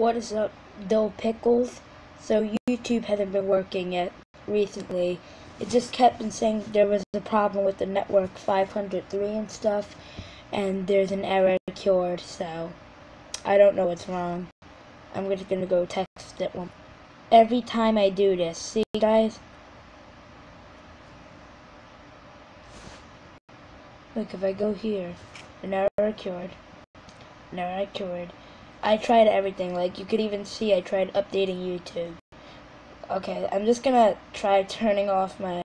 What is up, Dill Pickles? So YouTube hasn't been working yet recently. It just kept on saying there was a problem with the network 503 and stuff, and there's an error cured, so I don't know what's wrong. I'm just gonna go text it one. Every time I do this, see guys? Look, if I go here, an error cured, an error cured, I tried everything. Like, you could even see I tried updating YouTube. Okay, I'm just gonna try turning off my...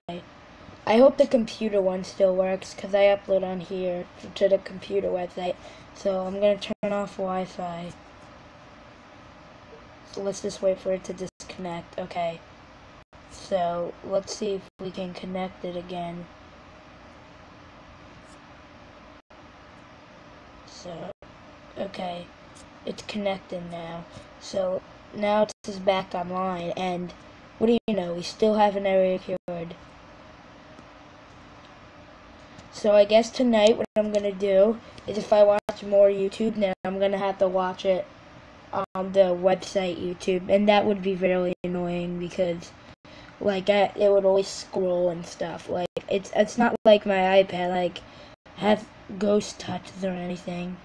I hope the computer one still works, because I upload on here to the computer website. So I'm gonna turn off Wi-Fi. So let's just wait for it to disconnect. Okay. So, let's see if we can connect it again. So, okay it's connected now. So now it is back online, and what do you know? We still have an error cured. So I guess tonight what I'm gonna do is if I watch more YouTube, now, I'm gonna have to watch it on the website YouTube, and that would be really annoying because like I, it would always scroll and stuff. Like it's it's not like my iPad like have ghost touches or anything.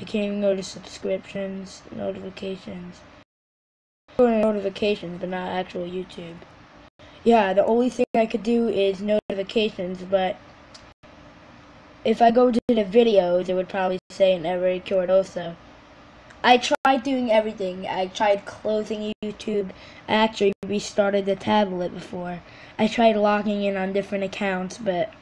I can't even go to subscriptions, notifications. Notifications, but not actual YouTube. Yeah, the only thing I could do is notifications, but if I go to the videos, it would probably say error cured also. I tried doing everything. I tried closing YouTube. I actually restarted the tablet before. I tried logging in on different accounts, but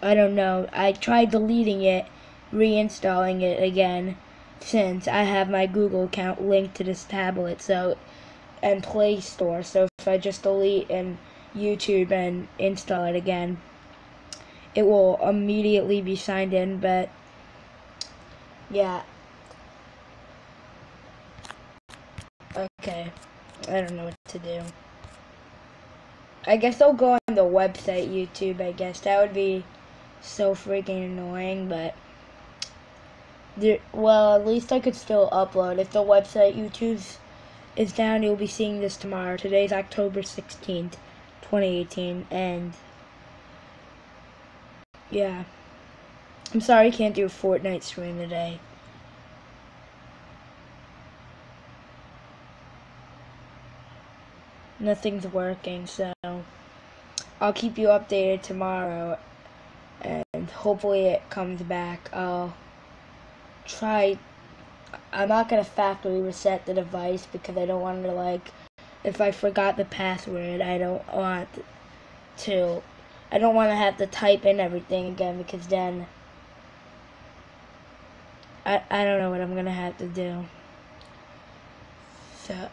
I don't know. I tried deleting it reinstalling it again since I have my Google account linked to this tablet so and Play Store. So if I just delete and YouTube and install it again it will immediately be signed in but yeah. Okay. I don't know what to do. I guess I'll go on the website YouTube I guess. That would be so freaking annoying but there, well, at least I could still upload. If the website YouTube's is down, you'll be seeing this tomorrow. Today's October 16th, 2018, and yeah. I'm sorry I can't do a Fortnite stream today. Nothing's working, so I'll keep you updated tomorrow, and hopefully it comes back. I'll try I'm not gonna factory reset the device because I don't want to like if I forgot the password I don't want to I don't want to have to type in everything again because then I I don't know what I'm gonna have to do. So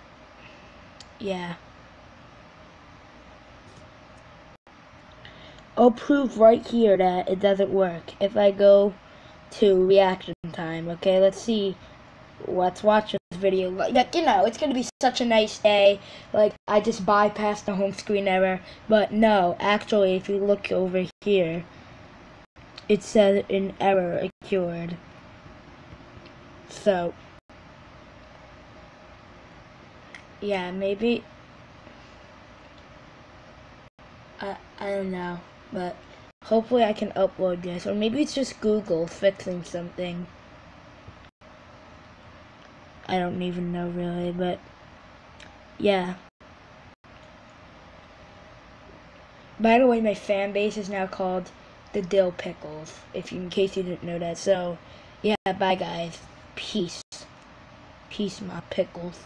yeah. I'll prove right here that it doesn't work. If I go to reaction time. Okay, let's see. Let's watch this video. Like, you know, it's gonna be such a nice day. Like, I just bypassed the home screen error. But no, actually, if you look over here, it says an error occurred. So, yeah, maybe. I I don't know, but. Hopefully I can upload this, or maybe it's just Google fixing something. I don't even know really, but yeah. By the way, my fan base is now called the Dill Pickles, if you, in case you didn't know that. So, yeah, bye guys. Peace. Peace, my pickles.